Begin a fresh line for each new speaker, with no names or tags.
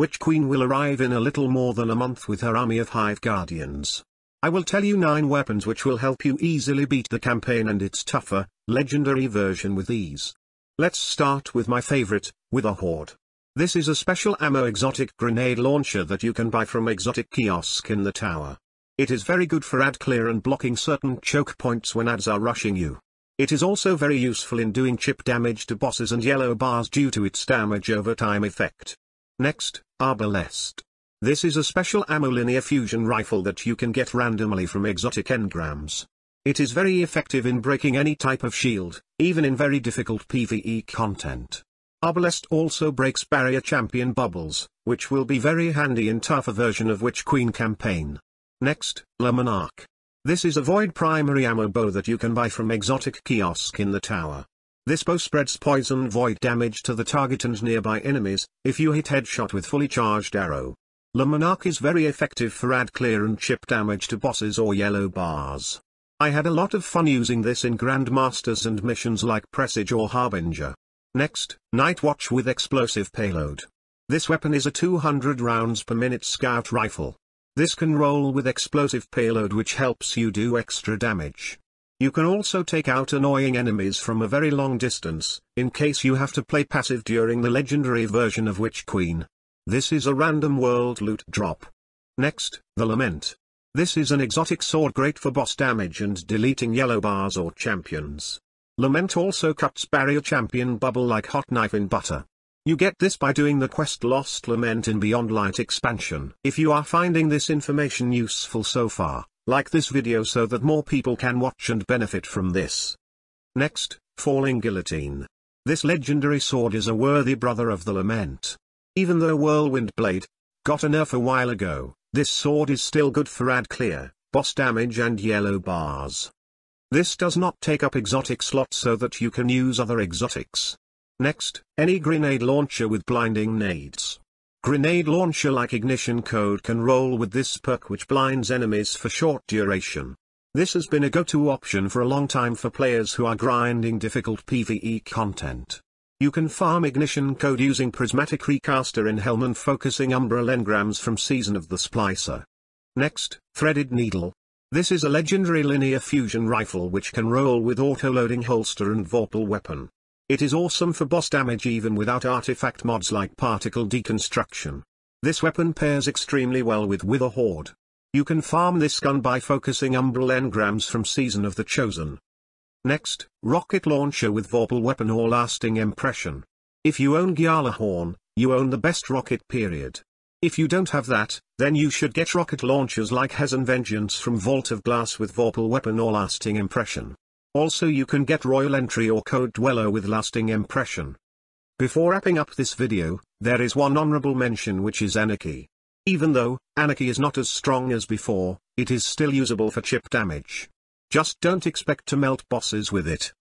Witch Queen will arrive in a little more than a month with her army of Hive Guardians. I will tell you 9 weapons which will help you easily beat the campaign and its tougher, legendary version with ease. Let's start with my favorite, Witherhoard. This is a special ammo exotic grenade launcher that you can buy from exotic kiosk in the tower. It is very good for ad clear and blocking certain choke points when ads are rushing you. It is also very useful in doing chip damage to bosses and yellow bars due to its damage over time effect. Next, Arbalest. This is a special ammo linear fusion rifle that you can get randomly from exotic engrams. It is very effective in breaking any type of shield, even in very difficult PvE content. Arbalest also breaks barrier champion bubbles, which will be very handy in tougher version of Witch Queen campaign. Next, Le Monarque. This is a void primary ammo bow that you can buy from exotic kiosk in the tower. This bow spreads poison void damage to the target and nearby enemies, if you hit headshot with fully charged arrow. Le Monarque is very effective for ad clear and chip damage to bosses or yellow bars. I had a lot of fun using this in Grandmasters and missions like Presage or Harbinger. Next, Night Watch with explosive payload. This weapon is a 200 rounds per minute scout rifle. This can roll with explosive payload which helps you do extra damage. You can also take out annoying enemies from a very long distance, in case you have to play passive during the legendary version of Witch Queen. This is a random world loot drop. Next, the Lament. This is an exotic sword great for boss damage and deleting yellow bars or champions. Lament also cuts barrier champion bubble like hot knife in butter. You get this by doing the quest Lost Lament in Beyond Light expansion. If you are finding this information useful so far, like this video so that more people can watch and benefit from this. Next, Falling Guillotine. This legendary sword is a worthy brother of the Lament. Even though Whirlwind Blade got a nerf a while ago, this sword is still good for ad clear, boss damage and yellow bars. This does not take up exotic slots so that you can use other exotics. Next, any grenade launcher with blinding nades. Grenade launcher like ignition code can roll with this perk which blinds enemies for short duration. This has been a go-to option for a long time for players who are grinding difficult PvE content. You can farm Ignition Code using Prismatic Recaster in Helm and focusing Umbral engrams from Season of the Splicer. Next, Threaded Needle. This is a legendary linear fusion rifle which can roll with auto-loading holster and vorpal weapon. It is awesome for boss damage even without artifact mods like particle deconstruction. This weapon pairs extremely well with Witherhoard. You can farm this gun by focusing Umbral engrams from Season of the Chosen. Next, rocket launcher with Vorpal weapon or lasting impression. If you own Gjallarhorn, you own the best rocket period. If you don't have that, then you should get rocket launchers like Hezen Vengeance from Vault of Glass with Vorpal weapon or lasting impression. Also you can get Royal Entry or Code Duello with lasting impression. Before wrapping up this video, there is one honorable mention which is Anarchy. Even though, Anarchy is not as strong as before, it is still usable for chip damage. Just don't expect to melt bosses with it.